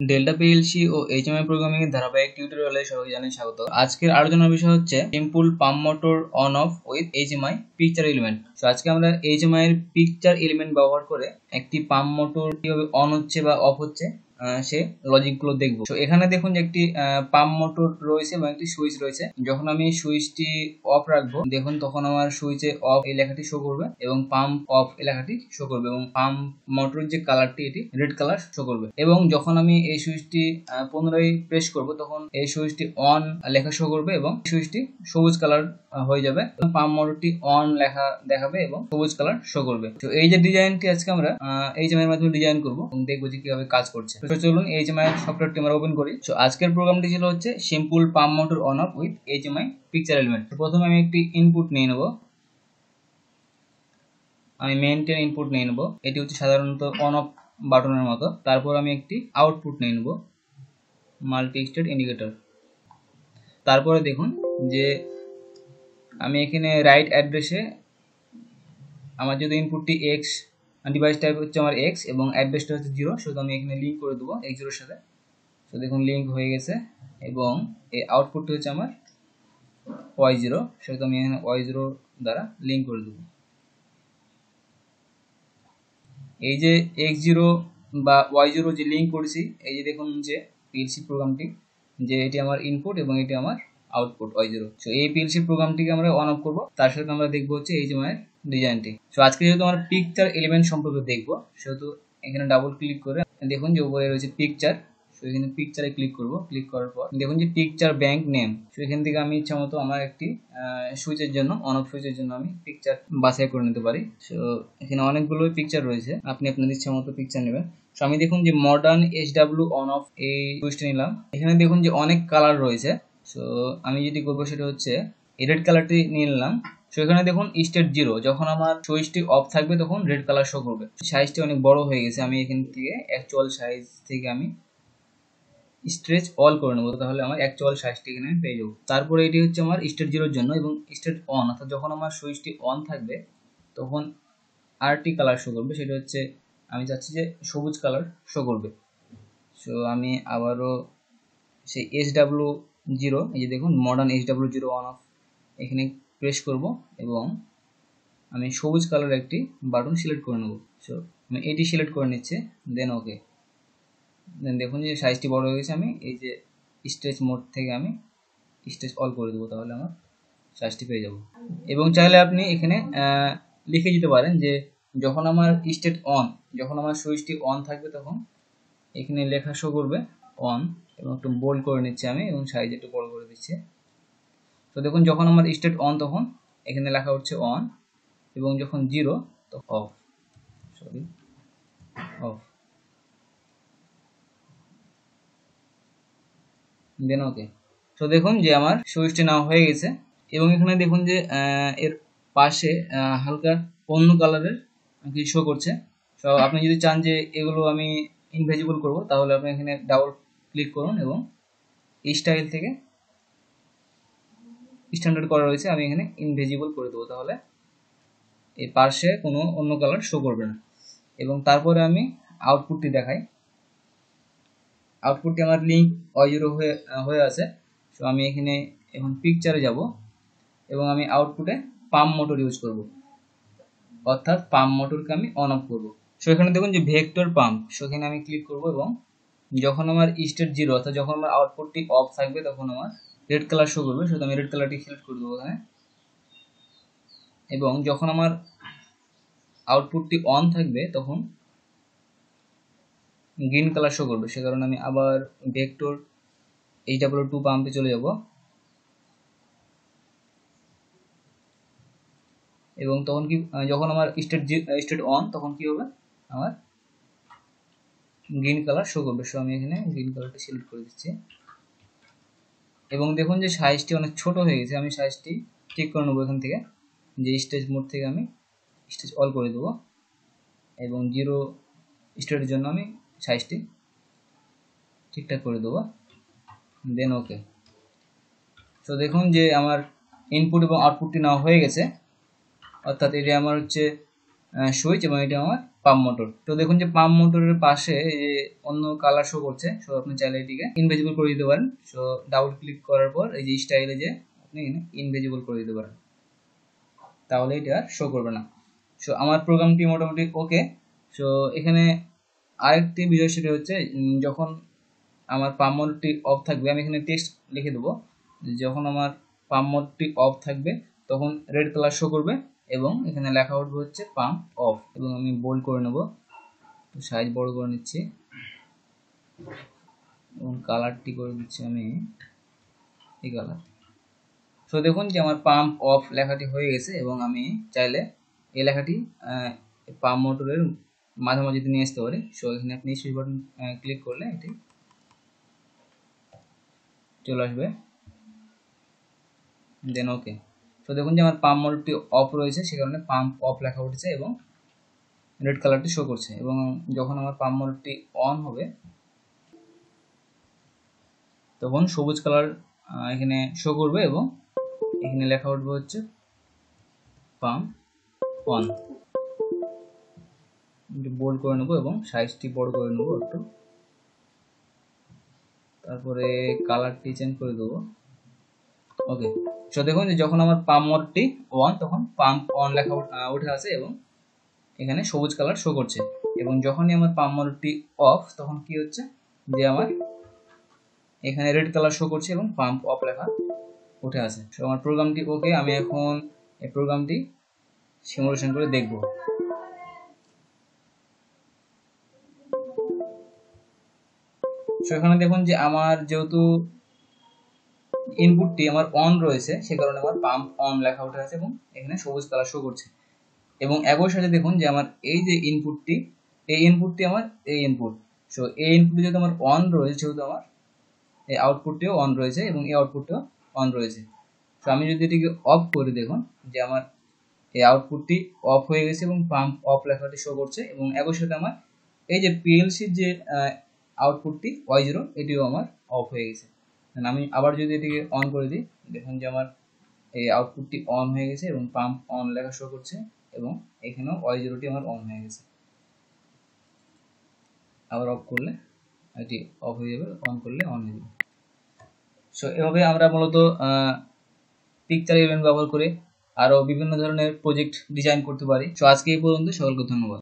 Delta PLC ও HMI programming এর ধারাবাহিক টিউটোরিয়ালে সবাইকে জানাই স্বাগত। আজকের আলোচনার বিষয় হচ্ছে simple pump motor on off with HMI picture element তো আজকে আমরা এইচএমআই এর পিকচার এলিমেন্ট ব্যবহার করে একটি পাম্প মোটর কীভাবে অন হচ্ছে বা অফ হচ্ছে সে লজিকগুলো দেখব। তো এখানে দেখুন যে একটি পাম্প মোটর রয়েছে এবং একটি সুইচ রয়েছে। যখন আমি সুইচটি অফ রাখব, দেখুন তখন আমার সুইচে অফ এই লেখাটি শো করবে এবং পাম্প অফ এই লেখাটি শো করবে এবং পাম্প মোটরের যে কালারটি এটি রেড কালার শো করবে। এবং যখন আমি এই সুইচটি পুনরায় প্রেস করব, তখন এই সুইচটি অন লেখা শো করবে এবং সুইচটি সবুজ কালার হয়ে যাবে। পাম্প মোটরটি অন লেখা দেখাবে এবং সবুজ কালার শো করবে। তো এই যে ডিজাইনটি আজকে আমরা এই এর মাধ্যমে ডিজাইন করব দেখব যে কীভাবে কাজ করছে। তো চলুন এইচএমআই সফটওয়্যারটি আমরা ওপেন করি। তো আজকের প্রোগ্রামটি ছিল হচ্ছে simple pump motor on off with HMI picture element প্রথমে আমি একটি ইনপুট নিয়ে নেব। আমি মেনটেন ইনপুট নিয়ে নেব। এটি হচ্ছে সাধারণত অন অফ বাটনের মতো। তারপর আমি একটি আউটপুট নিয়ে নেব। মাল্টি স্টেট ইন্ডিকেটর তারপরে দেখুন যে আমি এখানে রাইট অ্যাড্রেসে আমার যদি ইনপুটটি এক্স ডিভাইস টাইপ হচ্ছে আমার এক্স এবং অ্যাড্রেসটা হচ্ছে জিরো শুধু আমি এখানে লিঙ্ক করে দেবো এক্স জিরোর সাথে। তো দেখুন লিঙ্ক হয়ে গেছে এবং এই আউটপুটটি হচ্ছে আমার ওয়াই জিরো সেহেতু আমি এখানে ওয়াই জিরো দ্বারা লিঙ্ক করে দেবো। এই যে এক্স জিরো বা ওয়াই জিরো যে লিঙ্ক করেছি, এই যে দেখুন যে পিএলসি প্রোগ্রামটি যে এটি আমার ইনপুট এবং এটি আমার আউটপুট ওয়াই জিরো সো এই পিএলসি প্রোগ্রামটিকে আমরা অন অফ করব। তার সাথে আমরা দেখব হচ্ছে এই আমার ডিজাইনটি সো আজকে যেহেতু আমরা পিকচার এলিমেন্ট সম্পর্কে দেখব, সেহেতু এখানে ডাবল ক্লিক করে দেখুন যে উপরে রয়েছে পিকচার সো এখানে পিকচারে ক্লিক করব। ক্লিক করার পর দেখুন যে পিকচার ব্যাংক নেম সো এখান থেকে আমি ইচ্ছা মতো আমার একটি সুইচের জন্য অন অফ সুইচের জন্য আমি পিকচার বাছাই করে নিতে পারি। সো এখানে অনেকগুলো পিকচার রয়েছে। আপনি আপনার ইচ্ছা মতো পিকচার নেবেন। সো আমি দেখুন যে modern H W on off এই সুইচটা নিলাম। এখানে দেখুন যে অনেক কালার রয়েছে। সো আমি যেটি করব সেটা হচ্ছে রেড কালারটি নিয়ে নিলাম। সো এখানে দেখুন স্টেট জিরো যখন আমার সুইচটি অফ থাকবে, তখন রেড কালার শো করবে। সাইজটি অনেক বড় হয়ে গেছে। আমি এখান থেকে অ্যাকচুয়াল সাইজ থেকে আমি স্ট্রেচ অল করে নেব। তাহলে আমার অ্যাকচুয়াল সাইজটি এখানে আমি পেয়ে যাব। তারপরে এটি হচ্ছে আমার স্টেট জিরোর জন্য এবং স্টেট অন অর্থাৎ যখন আমার সুইচটি অন থাকবে, তখন আরটি কালার শো করবে। সেটা হচ্ছে, আমি চাচ্ছি যে সবুজ কালার শো করবে। সো আমি আবারও সেই এস ডাব্লু জিরো, এই যে দেখুন modern H W zero on off এখানে প্রেস করব এবং আমি সবুজ কালার একটি বাটন সিলেক্ট করে নেব। সো আমি এটি সিলেক্ট করে নিচ্ছে দেন ওকে দেন দেখুন যে সাইজটি বড় হয়ে গেছে, আমি এই যে স্ট্রেচ মোড থেকে আমি স্ট্রেচ অল করে দেবো, তাহলে আমার সাইজটি পেয়ে যাব। এবং চাইলে আপনি এখানে লিখে দিতে পারেন যে যখন আমার স্টেট অন যখন আমার সুইচটি অন থাকবে তখন এখানে লেখা শো করবে অন এবং একটু বোল্ড করে নিচ্ছি আমি এবং সাইজ একটু বড় করে দিচ্ছি। তো দেখুন, যখন আমার স্টেট অন তখন এখানে লেখা হচ্ছে অন এবং যখন জিরো তো off sorry off then okay তো দেখুন যে আমার সুইচটি নাও হয়ে গেছে এবং এখানে দেখুন যে এর পাশে হালকা অন্য কালারের কি শো করছে। তো আপনি যদি চান যে এগুলো আমি ইনভিজিবল করব, তাহলে আপনি এখানে ডাবল ক্লিক করুন এবং স্টাইল থেকে স্ট্যান্ডার্ড করা রয়েছে, আমি এখানে ইনভিজিবল করে দেবো তাহলে। এই পার্শ্বে কোনো অন্য কালার শো করবে না। এবং তারপরে আমি আউটপুটটি দেখাই। আউটপুটটি আমার লিঙ্ক অজিরো হয়ে হয়ে আছে। সো আমি এখানে এখন পিকচারে যাব এবং আমি আউটপুটে পাম্প মোটর ইউজ করব। অর্থাৎ পাম্প মোটরকে আমি অন অফ করব। সো এখানে দেখুন যে ভেক্টর পাম্প সেখানে আমি ক্লিক করব এবং যখন আমার স্টেট জিরো অর্থাৎ যখন আমার আউটপুটটি অফ থাকবে, তখন আমার রেড কালার শো করবে। সেটা আমি রেড কালারটি সিলেক্ট করে দেবো এখানে এবং যখন আমার আউটপুটটি অন থাকবে, তখন গ্রিন কালার শো করবে। সে কারণে আমি আবার ভেক্টর এইচ ডাবল টু পাম্পে চলে যাব। এবং তখন কি, যখন আমার স্টেট স্টেট অন তখন কি হবে? আমার গ্রিন কালার শো করবে। সো আমি এখানে গ্রিন কালারটি সিলেক্ট করে দিচ্ছি। এবং দেখুন যে সাইজটি অনেক ছোট হয়ে গেছে। আমি সাইজটি ঠিক করে নেব এখান থেকে। যে স্টেজ মোড থেকে আমি স্টেজ অল করে দেবো। এবং জিরো স্টেটের জন্য আমি সাইজটি ঠিকঠাক করে দেবো। দেন ওকে তো দেখুন যে আমার ইনপুট এবং আউটপুটটি নেওয়া হয়ে গেছে। অর্থাৎ এটি আমার হচ্ছে সুইচ এবং এটা আমার পাম্প মোটর। তো দেখুন যে পাম্প মোটরের পাশে যে অন্য কালার শো করছে সো আপনি চাইলে এটিকে ইনভিজিবল করে দিতে পারেন। সো ডাবল ক্লিক করার পর এই যে স্টাইলে যে আপনি ইনভিজিবল করে দিতে পারেন। তাহলে এটা আর শো করবে না। সো আমার প্রোগ্রামটি মোটামুটি ওকে সো এখানে আরেকটি বিষয় সেটা হচ্ছে যখন আমার পাম্প মোডটি অফ থাকবে, আমি এখানে টেক্সট লিখে দেবো। যখন আমার পাম্প মোডটি অফ থাকবে, তখন রেড কালার শো করবে। এবং এখানে লেখা উঠবে হচ্ছে পাম্প অফ এবং আমি বোল্ড করে নেব। সাইজ বড় করে নিচ্ছি। এবং কালারটি করে দিচ্ছি আমি এই কালার সো দেখুন যে আমার পাম্প অফ লেখাটি হয়ে গেছে এবং আমি চাইলে এই লেখাটি পাম্প মোটরের মাঝামাঝিতে নিয়ে আসতে পারি। সো এখানে আপনি সুইচ বাটন ক্লিক করলে এটি চলে আসবে। দেন ওকে তো দেখুন যে আমার পাম্প মোটরটি অফ রয়েছে, সে কারণে পাম্প অফ লেখা উঠেছে এবং রেড কালারটি শো করছে এবং যখন আমার পাম্প মোটরটি অন হবে, তখন সবুজ কালার এখানে শো করবে এবং এখানে লেখা উঠবে হচ্ছে পাম্প অন বোল্ড করে নেব এবং সাইজটি বড় করে নেব একটু। তারপরে কালারটি চেঞ্জ করে দেবো। ওকে সো দেখুন যে যখন আমার পাম্প মোডটি অন তখন পাম্প অন লেখা উঠে আছে এবং এখানে সবুজ কালার শো করছে। এবং যখনই আমার পাম্প মোডটি অফ তখন কি হচ্ছে? যে আমার এখানে রেড কালার শো করছে এবং পাম্প অফ লেখা উঠে আসে। সো আমার প্রোগ্রামটি ওকে আমি এখন এই প্রোগ্রামটি সিমুলেশন করে দেখব। সো এখানে দেখুন যে আমার যেহেতু ইনপুটটি আমার অন রয়েছে, সে কারণে আমার পাম্প অন লেখা উঠে আছে এবং এখানে সবুজ কালার শো করছে। এবং একই সাথে দেখুন যে আমার এই যে ইনপুটটি এই ইনপুটটি আমার এই ইনপুট সো এই ইনপুটটি যেহেতু আমার অন রয়েছে, সেহেতু আমার এই আউটপুটটিও অন রয়েছে এবং এই আউটপুটটিও অন রয়েছে। তো আমি যদি এটিকে অফ করি দেখুন যে আমার এই আউটপুটটি অফ হয়ে গেছে এবং পাম্প অফ লেখাটি শো করছে এবং একই সাথে আমার এই যে পিএলসির যে আউটপুটটি ওয়াই জিরো এটিও আমার অফ হয়ে গেছে। আমি আবার যদি এটিকে অন করে দিই, দেখুন যে আমার এই আউটপুটটি অন হয়ে গেছে এবং পাম্প অন লেখা শো করছে এবং এখানেও ওয়াই জিরোটি আমার অন হয়ে গেছে। আবার অফ করলে এটি অফ হয়ে যাবে অন করলে অন হয়ে যাবে। সো এভাবে আমরা মূলত পিকচার ইভেন্ট ব্যবহার করে আরও বিভিন্ন ধরনের প্রজেক্ট ডিজাইন করতে পারি। সো আজকে এই পর্যন্ত, সকলকে ধন্যবাদ।